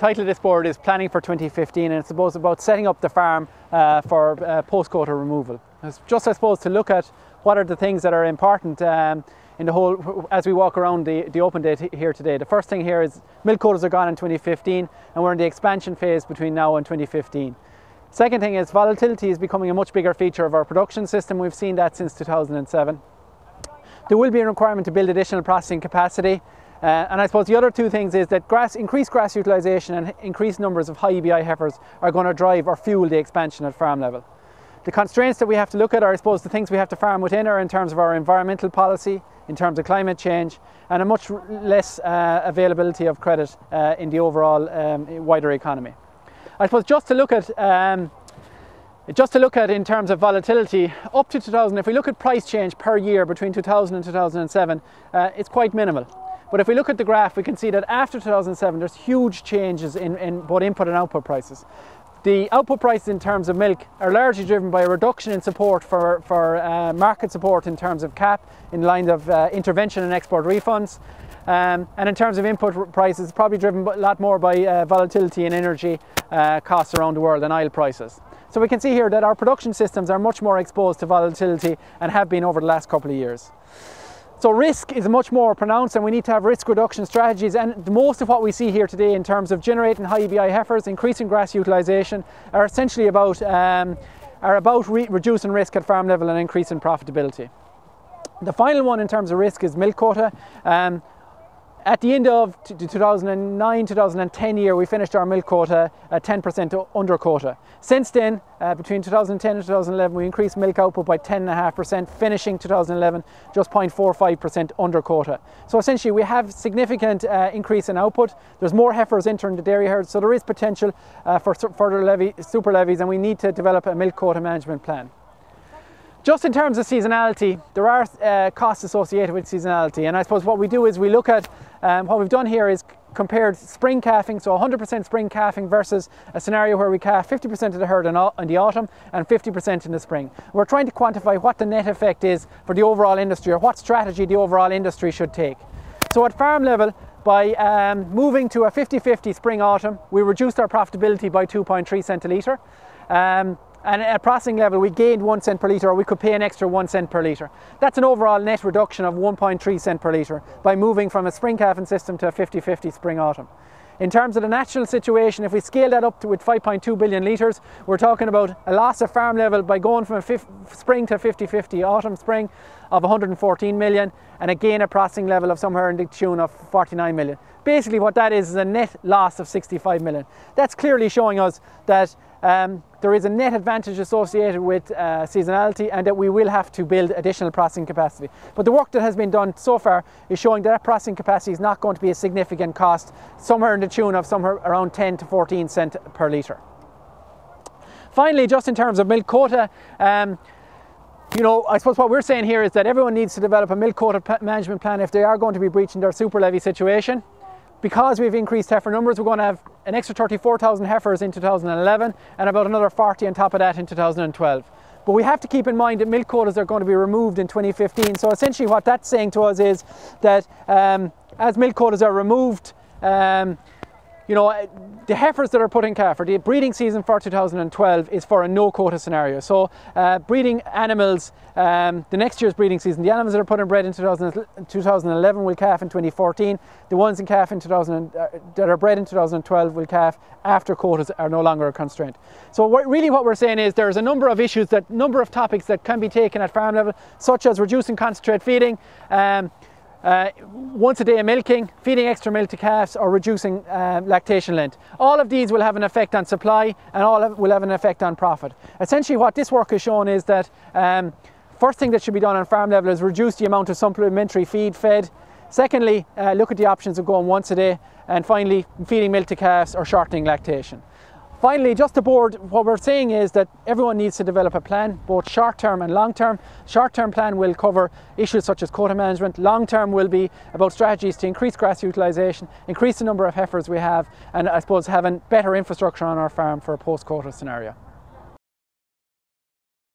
title of this board is Planning for 2015 and it's supposed about setting up the farm uh, for uh, post-quota removal. It's just I suppose to look at what are the things that are important um, in the whole, as we walk around the, the open day here today. The first thing here is milk quotas are gone in 2015 and we're in the expansion phase between now and 2015. Second thing is volatility is becoming a much bigger feature of our production system. We've seen that since 2007. There will be a requirement to build additional processing capacity. Uh, and I suppose the other two things is that grass, increased grass utilisation and increased numbers of high EBI heifers are going to drive or fuel the expansion at farm level. The constraints that we have to look at are, I suppose, the things we have to farm within are in terms of our environmental policy, in terms of climate change, and a much less uh, availability of credit uh, in the overall um, wider economy. I suppose just to look at um, just to look at in terms of volatility, up to 2000, if we look at price change per year between 2000 and 2007, uh, it's quite minimal. But if we look at the graph, we can see that after 2007, there's huge changes in, in both input and output prices. The output prices in terms of milk are largely driven by a reduction in support for, for uh, market support in terms of CAP, in line of uh, intervention and export refunds. Um, and in terms of input prices, probably driven a lot more by uh, volatility in energy uh, costs around the world and oil prices. So we can see here that our production systems are much more exposed to volatility and have been over the last couple of years. So risk is much more pronounced and we need to have risk reduction strategies and most of what we see here today in terms of generating high EBI heifers, increasing grass utilisation are essentially about, um, are about re reducing risk at farm level and increasing profitability. The final one in terms of risk is milk quota. Um, at the end of the 2009-2010 year, we finished our milk quota at 10% under quota. Since then, uh, between 2010 and 2011, we increased milk output by 10.5%, finishing 2011 just 0.45% under quota. So essentially, we have significant uh, increase in output. There's more heifers entering the dairy herd, so there is potential uh, for further levy, super levies, and we need to develop a milk quota management plan. Just in terms of seasonality, there are uh, costs associated with seasonality, and I suppose what we do is we look at um, what we've done here is compared spring calving, so 100% spring calving versus a scenario where we calf 50% of the herd in, in, the autumn and 50% in the spring. We're trying to quantify what the net effect is for the overall industry or what strategy the overall industry should take. So at farm level, by um, moving to a 50-50 spring autumn, we reduced our profitability by 2.3 cent a litre. Um, and at processing level we gained one cent per litre or we could pay an extra one cent per litre. That's an overall net reduction of 1.3 cent per litre by moving from a spring calving system to a 50-50 spring autumn. In terms of the national situation, if we scale that up to with 5.2 billion litres, we're talking about a loss at farm level by going from a spring to 50-50 autumn spring of 114 million and again a processing level of somewhere in the tune of 49 million. Basically what that is is a net loss of 65 million. That's clearly showing us that um, there is a net advantage associated with uh, seasonality and that we will have to build additional processing capacity. But the work that has been done so far is showing that, that processing capacity is not going to be a significant cost, somewhere in the tune of somewhere around 10 to 14 cent per litre. Finally, just in terms of milk quota, um, you know, I suppose what we're saying here is that everyone needs to develop a milk quota management plan if they are going to be breaching their super levy situation because we've increased heifer numbers, we're going to have an extra 34,000 heifers in 2011 and about another 40 on top of that in 2012. But we have to keep in mind that milk quotas are going to be removed in 2015. So essentially what that's saying to us is that um, as milk quotas are removed, um, you know, the heifers that are put in calf for the breeding season for 2012 is for a no quota scenario. So uh, breeding animals, um, the next year's breeding season, the animals that are put in bred in 2000, 2011 will calf in 2014. The ones in calf in 2000, uh, that are bred in 2012 will calf after quotas are no longer a constraint. So what, really what we're saying is there's a number of issues, that number of topics that can be taken at farm level, such as reducing concentrate feeding, um, uh, once a day milking, feeding extra milk to calves or reducing uh, lactation length. All of these will have an effect on supply and all of, will have an effect on profit. Essentially what this work has shown is that um, first thing that should be done on farm level is reduce the amount of supplementary feed fed. Secondly, uh, look at the options of going once a day and finally feeding milk to calves or shortening lactation. Finally, just the board, what we're saying is that everyone needs to develop a plan, both short term and long term. Short term plan will cover issues such as quota management. Long term will be about strategies to increase grass utilisation, increase the number of heifers we have, and I suppose having better infrastructure on our farm for a post quota scenario.